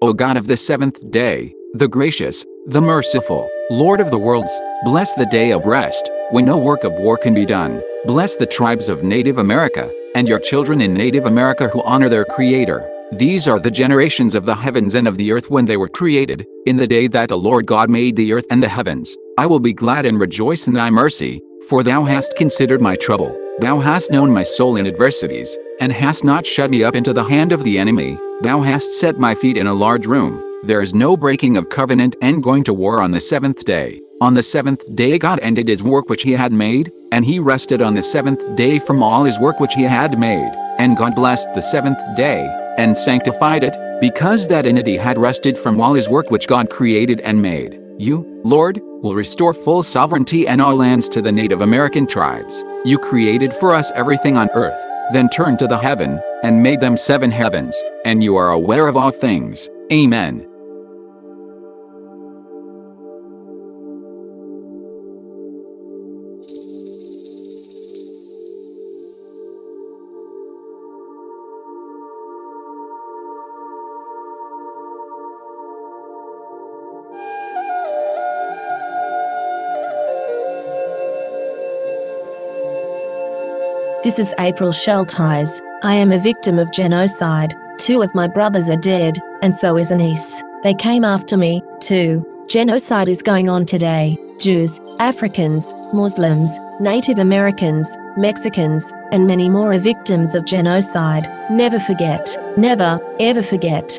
O God of the seventh day, the gracious, the merciful, Lord of the worlds, bless the day of rest, when no work of war can be done. Bless the tribes of Native America, and your children in Native America who honor their Creator. These are the generations of the heavens and of the earth when they were created, in the day that the Lord God made the earth and the heavens. I will be glad and rejoice in thy mercy, for thou hast considered my trouble. Thou hast known my soul in adversities, and hast not shut me up into the hand of the enemy. Thou hast set my feet in a large room. There is no breaking of covenant and going to war on the seventh day. On the seventh day God ended his work which he had made, and he rested on the seventh day from all his work which he had made. And God blessed the seventh day, and sanctified it, because that in it he had rested from all his work which God created and made. You, Lord, will restore full sovereignty and all lands to the Native American tribes. You created for us everything on earth then turned to the heaven, and made them seven heavens, and you are aware of all things. Amen. This is April Schulthies. I am a victim of genocide. Two of my brothers are dead, and so is a niece. They came after me, too. Genocide is going on today. Jews, Africans, Muslims, Native Americans, Mexicans, and many more are victims of genocide. Never forget. Never, ever forget.